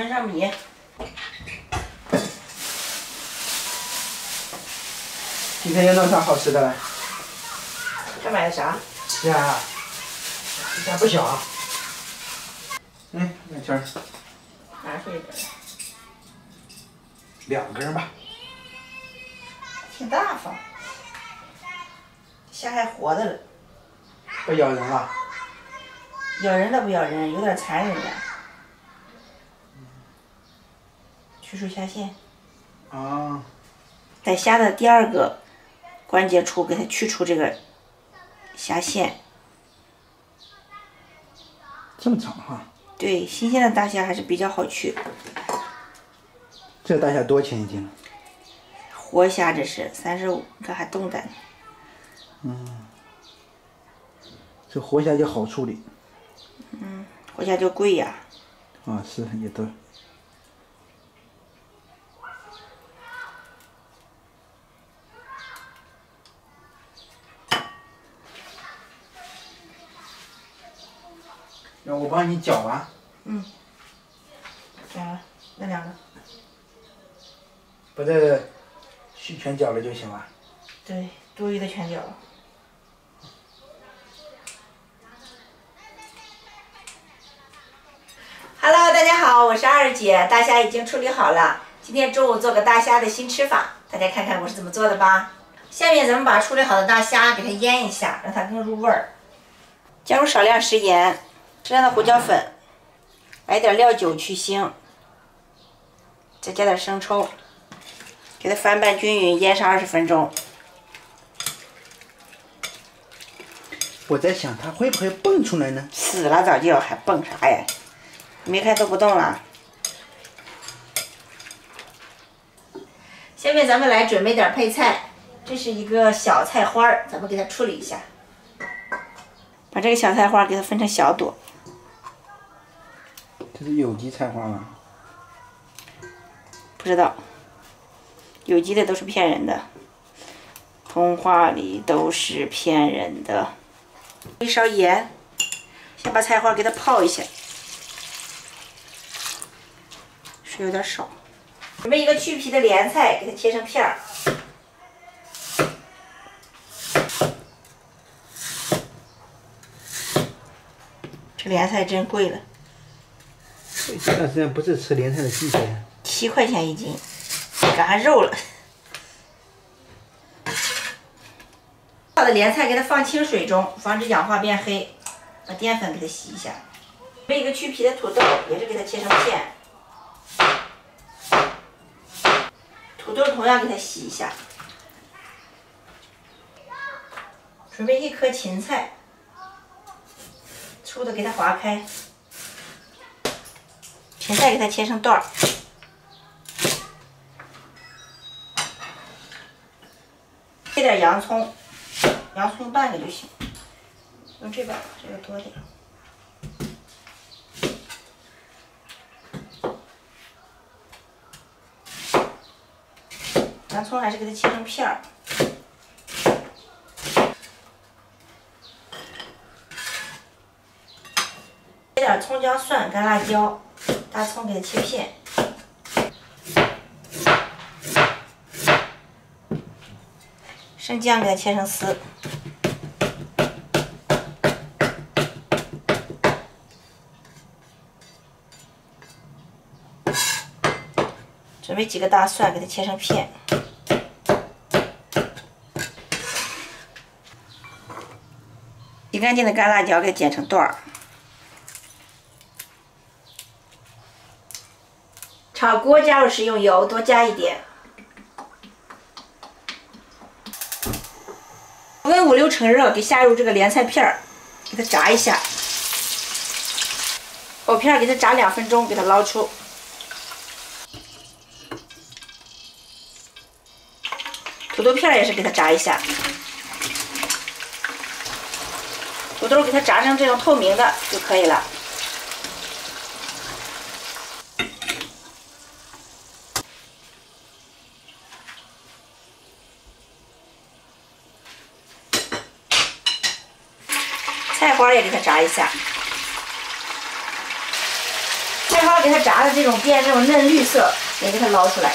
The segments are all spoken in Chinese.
先焖上米。今天又弄啥好吃的了？这买的啥？呀，这家不小。嗯，两圈儿，拿出一根，两根吧。挺大方。虾还活的了，不咬人了。咬人的不咬人，有点残忍呀。去除虾线，啊，在虾的第二个关节处给它去除这个虾线。这么长哈？对，新鲜的大虾还是比较好去。这大虾多少钱一斤？活虾这是三十五，你看还冻的。这活虾就好处理。嗯活虾就贵呀。啊，是也对。我帮你搅完，这样，那两个。把这须全搅了就行了。对，多余的全搅了。Hello，大家好，我是二姐，大虾已经处理好了。今天中午做个大虾的新吃法，大家看看我是怎么做的吧。下面咱们把处理好的大虾给它腌一下，让它更入味儿。加入少量食盐，适量的胡椒粉，来点料酒去腥，再加点生抽，给它翻拌均匀，腌上二十分钟。我在想它会不会蹦出来呢？死了早就还蹦啥呀？你没看都不动了。下面咱们来准备点配菜，这是一个小菜花儿，咱们给它处理一下。把这个小菜花给它分成小朵，这是有机菜花吗？不知道，有机的都是骗人的，童话里都是骗人的。一勺盐，先把菜花给它泡一下，水有点少。准备一个去皮的莲菜，给它切成片儿。这莲菜真贵了，这段时间不是吃莲菜的季节。七块钱一斤，赶上肉了。好的莲菜给它放清水中，防止氧化变黑。把淀粉给它洗一下。备一个去皮的土豆，也是给它切成片。土豆同样给它洗一下。准备一颗芹菜，粗的给它划开。再给它切成段儿。切点洋葱，洋葱半个就行。用这把，这个多点。洋葱还是给它切成片儿。切点葱姜蒜、干辣椒，大葱给它切片。生姜给它切成丝。准备几个大蒜，给它切成片。洗干净的干辣椒给它剪成段儿。炒锅加入食用油，多加一点。温五六成热，给下入这个莲菜片，给它炸一下。藕片给它炸两分钟，给它捞出。土豆片也是给它炸一下，土豆给它炸成这种透明的就可以了。菜花也给它炸一下，菜花给它炸的这种变这种嫩绿色，也给它捞出来。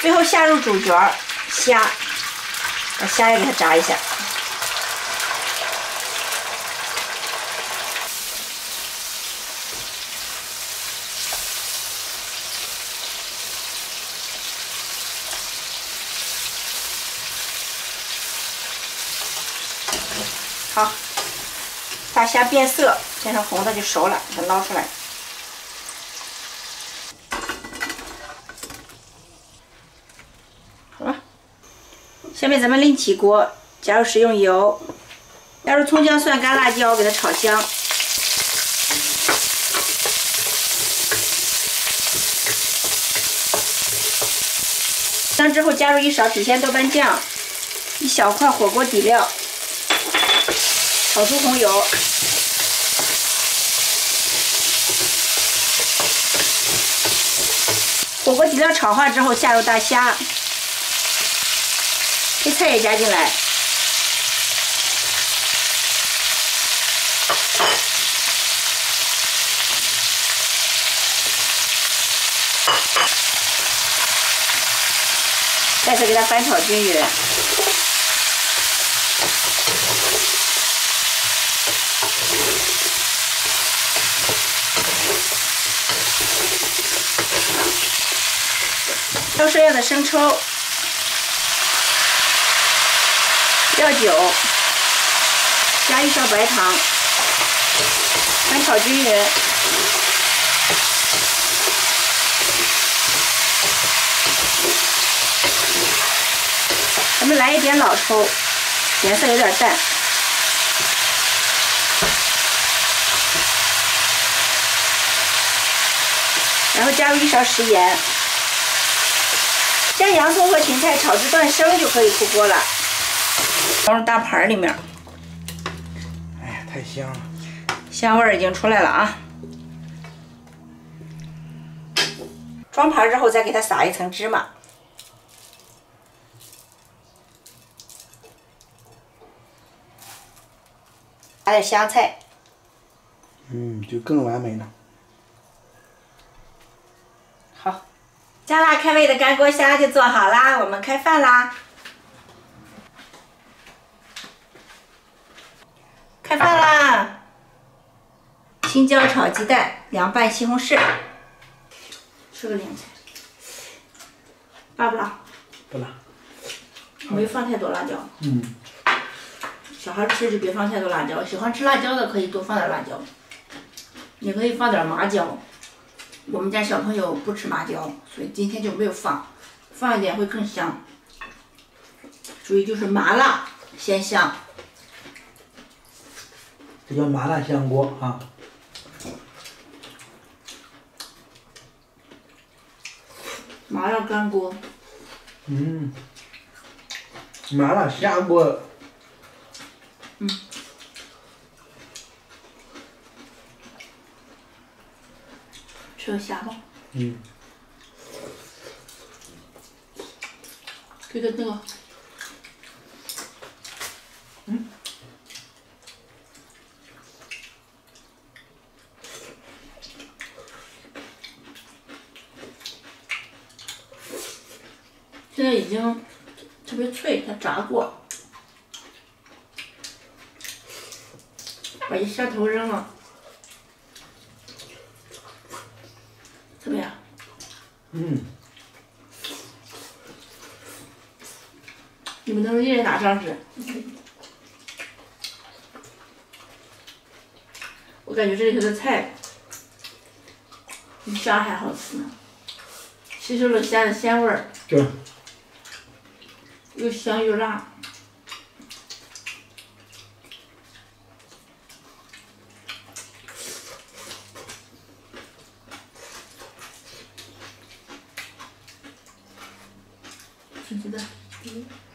最后下入主角虾，把虾也给它炸一下。大虾变色，变成红的就熟了，给它捞出来。好了，下面咱们另起锅，加入食用油，加入葱姜蒜干辣椒，给它炒香。香之后，加入一勺郫县豆瓣酱，一小块火锅底料。炒出红油，火锅底料炒化之后，下入大虾，配菜也加进来，再次给它翻炒均匀。烧剩下的生抽、料酒，加一勺白糖，翻炒均匀。咱们来一点老抽，颜色有点淡。然后加入一勺食盐。将洋葱和芹菜炒至断生就可以出锅了，装入大盘里面。哎呀，太香了！香味儿已经出来了啊！装盘之后再给它撒一层芝麻，加点香菜。嗯，就更完美了。香辣开胃的干锅虾就做好啦，我们开饭啦！开饭啦！青椒炒鸡蛋，凉拌西红柿，吃个凉菜。辣不辣？不辣。没放太多辣椒。嗯。小孩吃就别放太多辣椒，喜欢吃辣椒的可以多放点辣椒，也可以放点麻椒。我们家小朋友不吃麻椒，所以今天就没有放，放一点会更香。所以就是麻辣鲜香，这叫麻辣香锅啊。麻辣干锅。嗯。麻辣虾锅。嗯。吃个虾吧。嗯。给他那个。嗯。现在已经特别脆，它炸过。把一虾头扔了。怎么样？嗯。你们能一人拿张纸？我感觉这里头的菜比虾还好吃呢，吸收了虾的鲜味儿。对。又香又辣。是的，嗯。